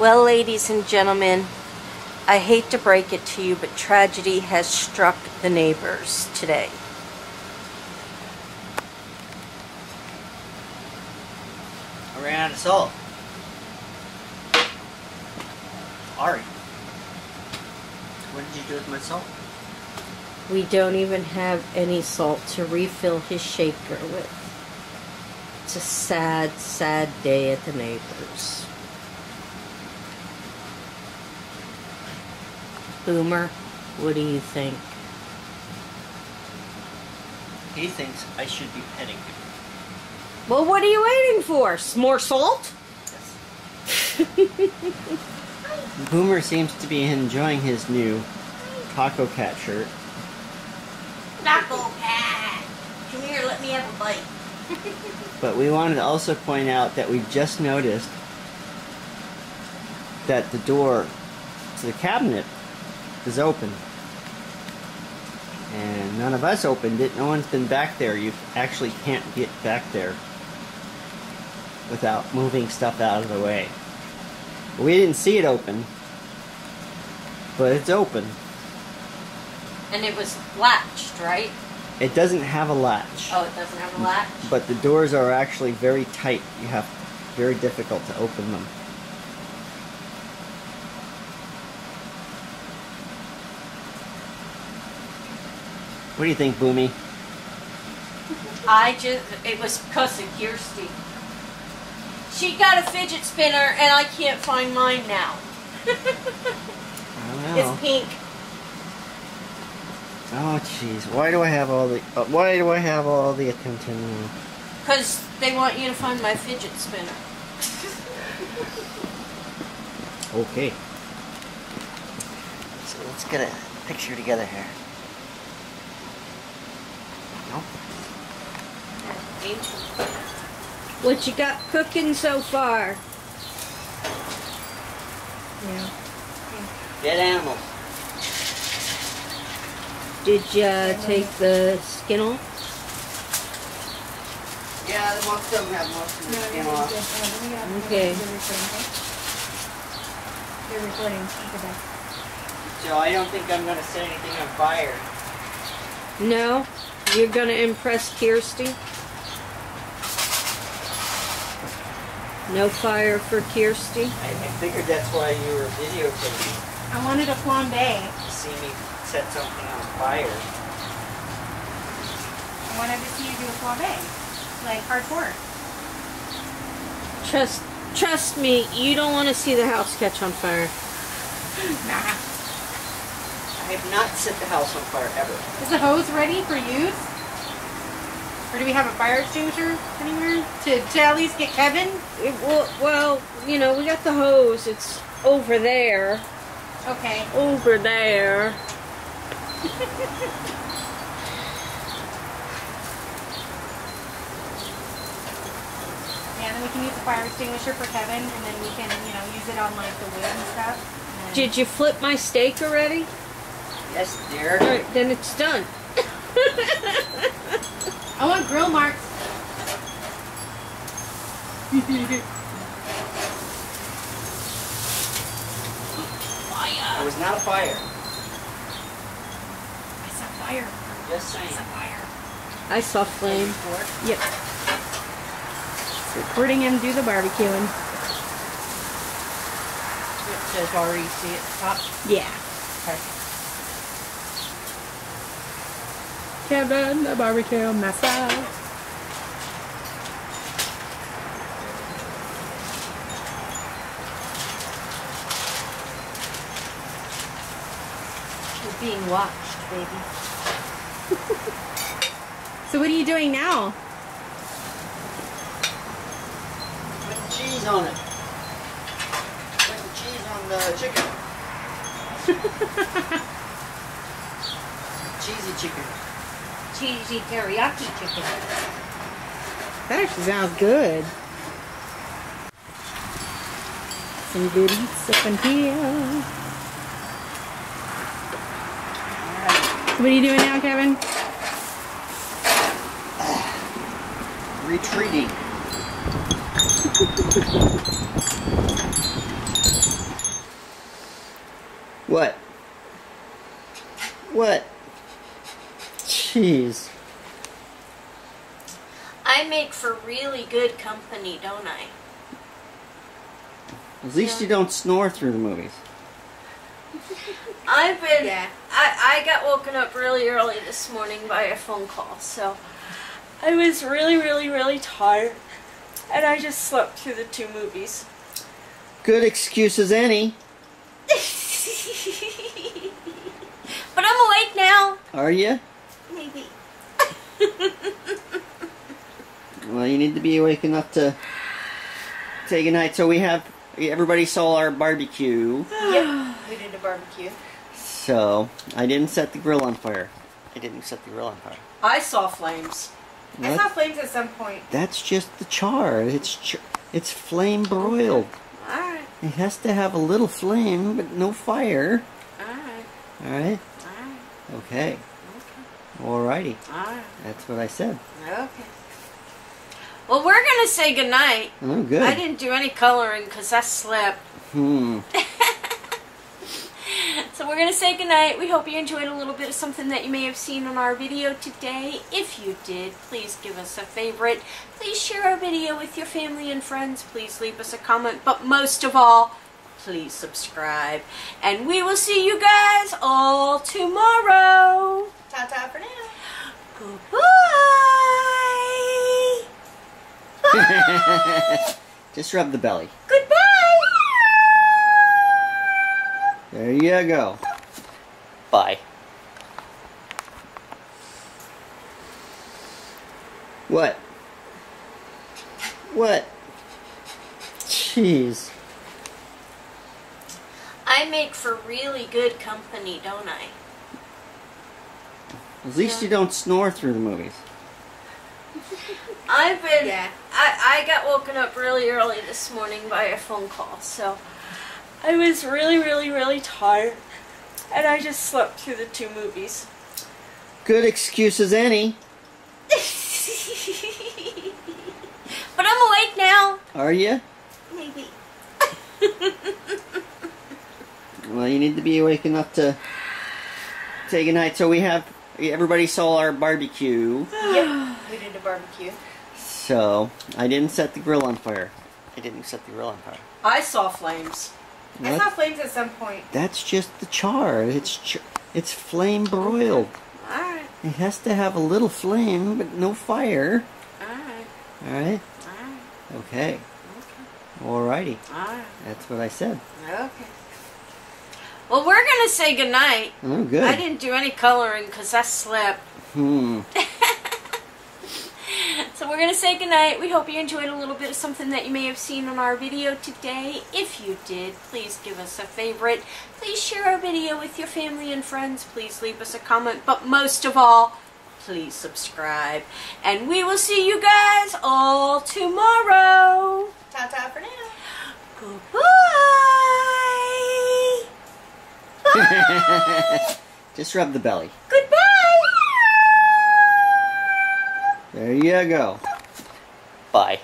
Well, ladies and gentlemen, I hate to break it to you, but tragedy has struck the neighbors today. I ran out of salt. Ari, what did you do with my salt? We don't even have any salt to refill his shaker with. It's a sad, sad day at the neighbors. Boomer, what do you think? He thinks I should be petting him. Well, what are you waiting for? Some more salt? Boomer seems to be enjoying his new Taco Cat shirt. Taco cat! Come here, let me have a bite. But we wanted to also point out that we just noticed that the door to the cabinet is open. And none of us opened it. No one's been back there. You actually can't get back there without moving stuff out of the way. We didn't see it open, but it's open. And it was latched, right? It doesn't have a latch, Oh, it doesn't have a latch? but the doors are actually very tight. You have very difficult to open them. What do you think, Boomy? I just, it was because of Kirsty. She got a fidget spinner and I can't find mine now. I don't know. It's pink. Oh, jeez. Why do I have all the? Uh, why do I have all the attention? now? Because they want you to find my fidget spinner. Okay. So let's get a picture together here. No. What you got cooking so far? Yeah. Dead animals. Did you uh, take the skin off? Yeah, the most of them have most of the skin off. Okay. They're recording. Okay. So I don't think I'm gonna set anything on fire. No? You're gonna impress Kirsty? No fire for Kirsty? I, I figured that's why you were videotaping I wanted a flambe. to see me set something on fire. I wanted to see you do a flambe. Like hardcore. Trust trust me, you don't want to see the house catch on fire. Nah. I have not set the house on fire ever. Is the hose ready for use? Or do we have a fire extinguisher anywhere? To, to at least get Kevin? It, well, well, you know, we got the hose. It's over there. Okay. Over there. Yeah, then we can use the fire extinguisher for Kevin, and then we can, you know, use it on like the wood and stuff. And Did you flip my steak already? Yes, dear. Alright, then it's done. I want grill marks. fire. It was not a fire. I saw fire. Just I saw fire. I saw flame. Yep. Recording him do the barbecuing. It says already see it top. Yeah. Kevin, the barbecue master. You're being watched, baby. So what are you doing now? Put cheese on it. Put the cheese on the chicken. Cheesy chicken. Cheesy teriyaki chicken. That actually sounds good. Some good eats up in here. What are you doing now, Kevin? Retreating. What? What? Jeez. I make for really good company, don't I? At least you don't snore through the movies. I've been. Yeah. I, I got woken up really early this morning by a phone call, so I was really, really, really tired. And I just slept through the two movies. Good excuse as any. but I'm awake now. Are you? Well, you need to be awake enough to say goodnight. So we have everybody saw our barbecue. Yep. We did a barbecue. So I didn't set the grill on fire. I didn't set the grill on fire. I saw flames. I saw flames at some point. That's just the char. It's ch- it's flame broiled. Alright, It has to have a little flame, but no fire. alright, All right. alright, Okay. Alrighty. alright. That's what I said. Okay. Well, we're gonna say goodnight. Oh, good. I didn't do any coloring because I slept. Hmm. So we're gonna say goodnight. We hope you enjoyed a little bit of something that you may have seen on our video today. If you did, please give us a favorite. Please share our video with your family and friends. Please leave us a comment. But most of all, please subscribe. And we will see you guys all tomorrow. Ta ta for now. Goodbye. Bye. Just rub the belly. Goodbye. There you go. Bye. What? What? Jeez. I make for really good company, don't I? At least Yeah. you don't snore through the movies. I've been. Yeah. I, I got woken up really early this morning by a phone call, so I was really, really, really tired. And I just slept through the two movies. Good excuse as any. but I'm awake now. Are you? Maybe. Well, you need to be awake enough to say goodnight. So we have everybody saw our barbecue. Yep. We did a barbecue. So I didn't set the grill on fire. I didn't set the grill on fire. I saw flames. I saw flames at some point. That's just the char. It's ch- it's flame broiled. Alright, It has to have a little flame, but no fire. alright, All right. alright, Okay. okay, Alrighty. alright, That's what I said. okay. Well, we're gonna say goodnight. Oh, good. I didn't do any coloring because I slept. Hmm. So we're going to say goodnight. We hope you enjoyed a little bit of something that you may have seen on our video today. If you did, please give us a favorite. Please share our video with your family and friends. Please leave us a comment. But most of all, please subscribe. And we will see you guys all tomorrow. Ta ta for now. Goodbye. Just rub the belly. Goodbye. There you go. Bye.